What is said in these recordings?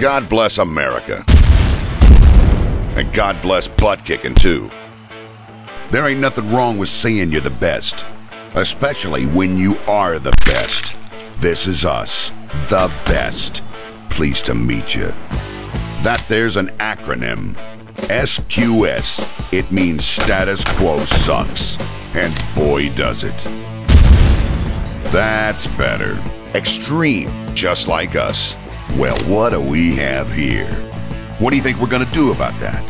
God bless America. And God bless butt kicking, too. There ain't nothing wrong with saying you're the best, especially when you are the best. This is us, the best. Pleased to meet you. That there's an acronym. SQS. It means status quo sucks. And boy does it. That's better. Extreme, just like us. Well, what do we have here? What do you think we're gonna do about that?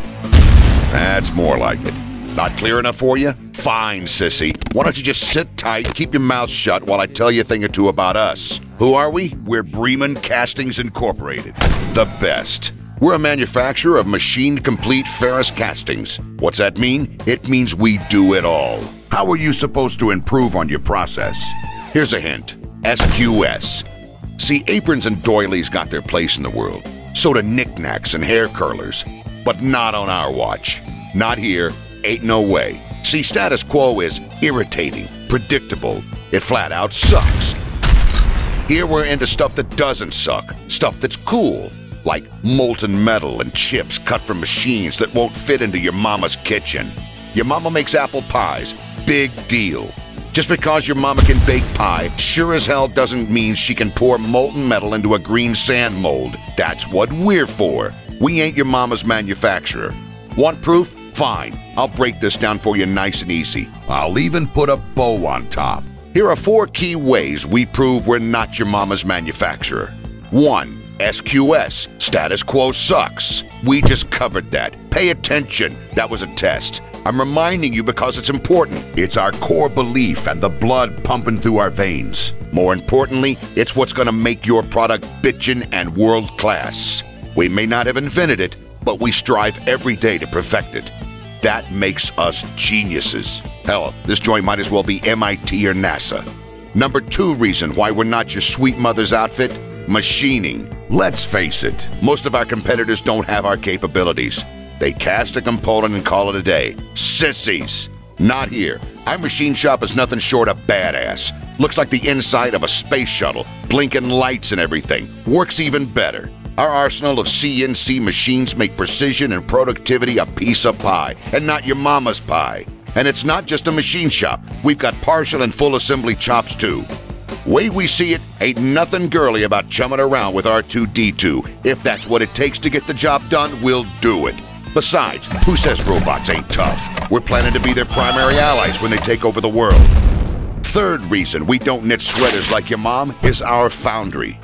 That's more like it. Not clear enough for you? Fine, sissy. Why don't you just sit tight, keep your mouth shut while I tell you a thing or two about us? Who are we? We're Bremen Castings Incorporated. The best. We're a manufacturer of machined complete ferrous castings. What's that mean? It means we do it all. How are you supposed to improve on your process? Here's a hint. SQS. See, aprons and doilies got their place in the world. So do knickknacks and hair curlers. But not on our watch. Not here. Ain't no way. See, status quo is irritating, predictable. It flat out sucks. Here we're into stuff that doesn't suck. Stuff that's cool. Like molten metal and chips cut from machines that won't fit into your mama's kitchen. Your mama makes apple pies. Big deal. Just because your mama can bake pie sure as hell doesn't mean she can pour molten metal into a green sand mold. That's what we're for. We ain't your mama's manufacturer. Want proof? Fine. I'll break this down for you nice and easy. I'll even put a bow on top. Here are four key ways we prove we're not your mama's manufacturer. 1. SQS. Status quo sucks. We just covered that. Pay attention. That was a test. I'm reminding you because it's important. It's our core belief and the blood pumping through our veins. More importantly, it's what's going to make your product bitchin' and world class. We may not have invented it, but we strive every day to perfect it. That makes us geniuses. Hell, this joint might as well be MIT or NASA. Number two reason why we're not your sweet mother's outfit machining. Let's face it, most of our competitors don't have our capabilities. They cast a component and call it a day. Sissies! Not here. Our machine shop is nothing short of badass. Looks like the inside of a space shuttle, blinking lights and everything. Works even better. Our arsenal of CNC machines make precision and productivity a piece of pie, and not your mama's pie. And it's not just a machine shop. We've got partial and full assembly chops too. Way we see it, ain't nothing girly about chumming around with R2D2. If that's what it takes to get the job done, we'll do it. Besides, who says robots ain't tough? We're planning to be their primary allies when they take over the world. Third reason we don't knit sweaters like your mom is our foundry.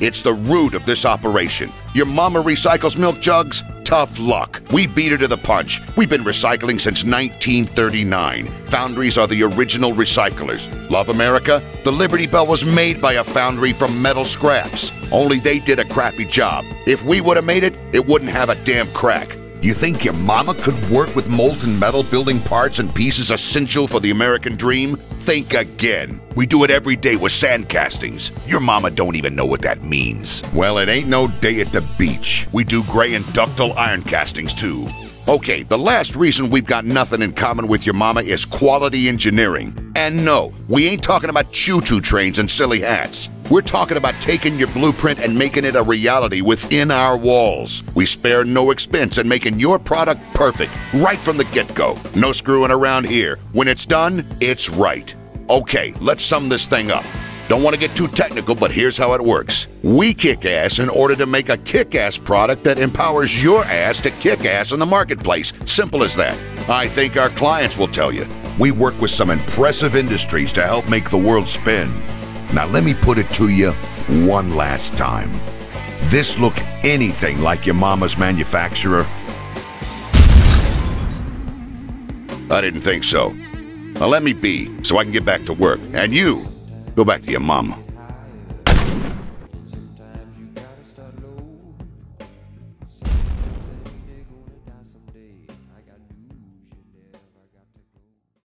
It's the root of this operation. Your mama recycles milk jugs? Tough luck. We beat her to the punch. We've been recycling since 1939. Foundries are the original recyclers. Love America? The Liberty Bell was made by a foundry from metal scraps. Only they did a crappy job. If we would have made it, it wouldn't have a damn crack. You think your mama could work with molten metal building parts and pieces essential for the American dream? Think again. We do it every day with sand castings. Your mama don't even know what that means. Well, it ain't no day at the beach. We do gray and ductile iron castings too. Okay, the last reason we've got nothing in common with your mama is quality engineering. And no, we ain't talking about choo-choo trains and silly hats. We're talking about taking your blueprint and making it a reality within our walls. We spare no expense in making your product perfect right from the get-go. No screwing around here. When it's done, it's right. Okay, let's sum this thing up. Don't want to get too technical, but here's how it works. We kick ass in order to make a kick ass product that empowers your ass to kick ass in the marketplace. Simple as that. I think our clients will tell you. We work with some impressive industries to help make the world spin. Now, let me put it to you one last time. This look anything like your mama's manufacturer? I didn't think so. Now let me be so I can get back to work. And you, Go back to your mama.